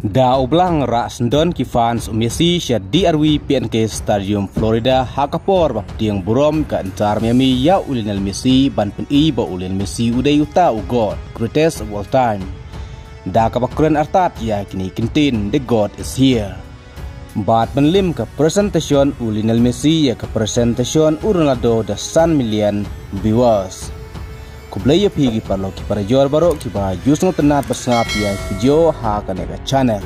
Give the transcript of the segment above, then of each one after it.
Da ublang ra sendon ki fans Messi sya DRW PNK Stadium Florida hakapor bap tiang burom ka antar Miami ya ulinal Messi ban pen i ba ulin Messi udai uta u God greatest of all time. Da ka bakren artat ya kini kintin the God is here. Bat penlim ke presentation ulinal Messi ya ke presentation Ronaldo da san million viewers. Kublaya pigi parlo ki para jor baro ki ba jusno tenat pasngap ya video ha ka nega channel.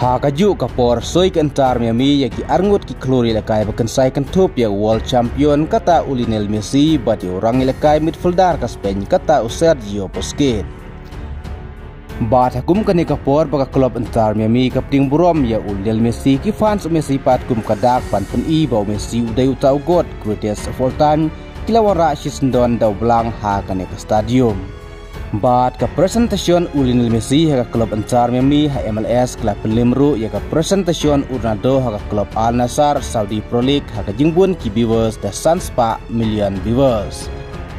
Ha ka ju ka por soi kan tar mi mi ya ki arngut ki klori la kai bakan sai kan top ya world champion kata Ulinel Messi bati orang ila kai midfielder ka Spain kata Sergio Busquets. Bat hakum ka por baka club antar Miami ka pting burom ya Ulinel Messi ki fans Messi pat kum kadak pan pun i ba Messi udai utau god greatest of all time kilawara sisndon daw blang ha kane ka stadium. Bat ka presentasyon ulin Messi ha ka klub antar Miami ha MLS klub pelimru ya ka presentasyon Ronaldo ha ka klub Al Nassr Saudi Pro League ha ka jingbun ki viewers da Sunspa million viewers.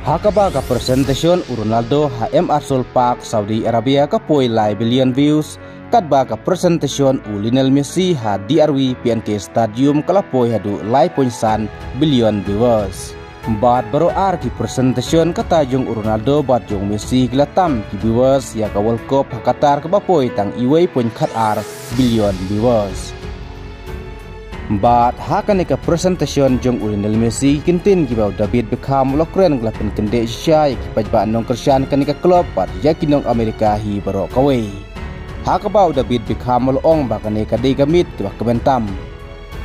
Ha ka presentasyon Ronaldo ha MR Sol Park Saudi Arabia ka poi lai billion views kat ba ka presentasyon ulinel Messi ha DRW PNK Stadium kalapoi hadu lai san billion viewers. Bat baru ar ki presentation kata jong Ronaldo bat jong Messi gelatam ki viewers ya ka World Cup Qatar ke bapoi tang iway pun kat ar billion viewers. Bat hakan ka presentation jong Lionel Messi kintin ki bau David Beckham lokren glapen kende Asia ki pajba nong kersian kan ka klub bat yakinong Amerika hi baro kawai. Hakabau David Beckham ong bakane ka de gamit ki kebentam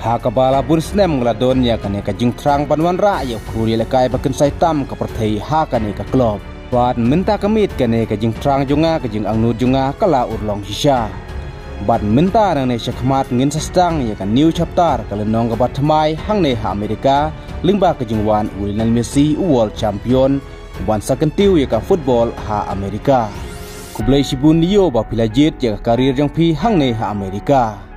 Hakabala bun snem ngladon ya kane ka jing trang panwan ra ya kuri le kai bakin sai tam ka perthei ha kane ka klop bat minta kamit kane ka jing trang junga ka jing angnu junga kala urlong hisha bat minta nang ne shakmat ngin sastang ya ka new chapter kala nong ka bat hang ne ha amerika. Lingba ka jing wan ulinal messi world champion. Wan second tiu ya ka football ha amerika. Kublai shibun liyo ba pilajit ya ka karir jang pi hang ne ha amerika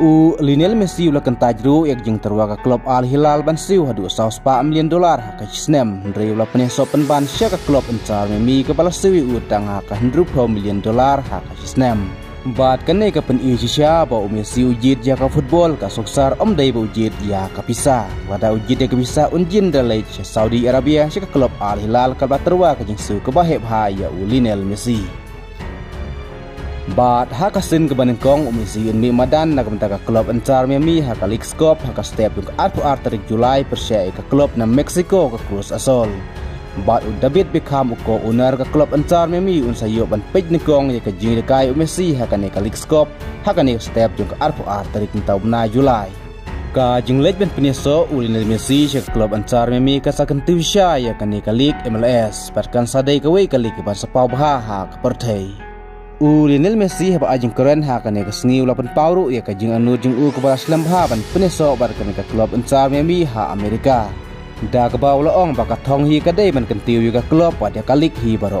u Lionel Messi ula kan tajru yak jing terwa ka klub Al Hilal ban siu. Hadu saus pa million dolar ka chisnem ndre ula pene so pen ban sya ka klub encar memi ka pala siu. Utang ka 100 million dolar ha ka chisnem bat kane ka pen i sya ba u Messi ujit ja ka football ka soksar om dai ba ya ka pisa. Wada ujit ya ka bisa unjin Saudi Arabia sya ka klub Al Hilal ka terwa ka jing siu ka baheb ha ya u Lionel Messi Bat haka sin ke banin kong umisi mi madan na kamta ka club antar Miami haka league scope haka step yung arpo arterik Julai persya ka club na Mexico ka Cruz Azul. Bat u David Beckham uko unar ka club antar Miami un sa yo ban pej ni kong ya ka jing kay umisi haka ni ka scope haka ni step yung arpo arterik ni taub na Julai. Ka jing lej ben piniso ulin na Messi sa club antar Miami ka sa kantiw siya ya ka ni ka league MLS patkan saday ka way ka league ban sa pau baha ka pertay. U Lionel Messi haba ajing keren ha kan ka sngi ulapan pauru ya ka jing anu jing u ka balas lembha ban peneso bar kan ka klub encar Miami ha Amerika. Da ka baula ong baka thong hi ka dei tiu klub wa dia kalik hi baro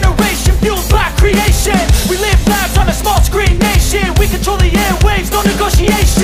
generation fueled by creation. We live lives on a small screen nation. We control the airwaves, no negotiation.